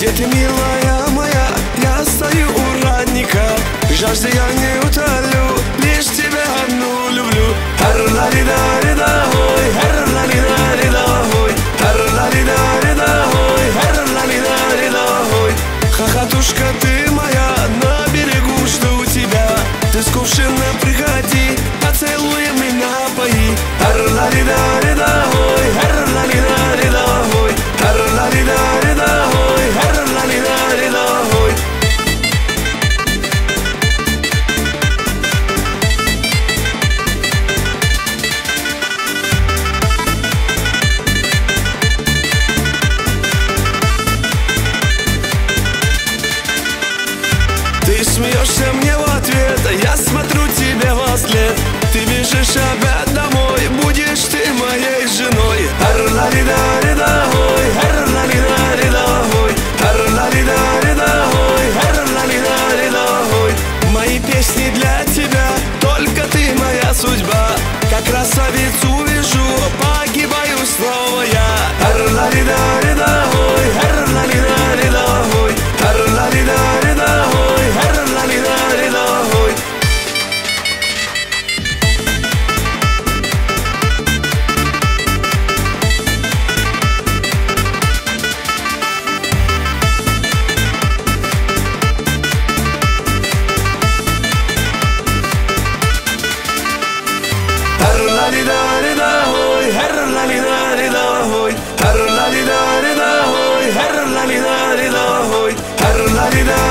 Где ты, милая моя, я стою у родника Жажды я не утолю, лишь тебя одну люблю. Ар-ла-ли-да-ли-да, ой, ар-ла-ли-да-ли-да, Хохотушка ты моя, на берегу жду тебя. Ты скушен я смотрю la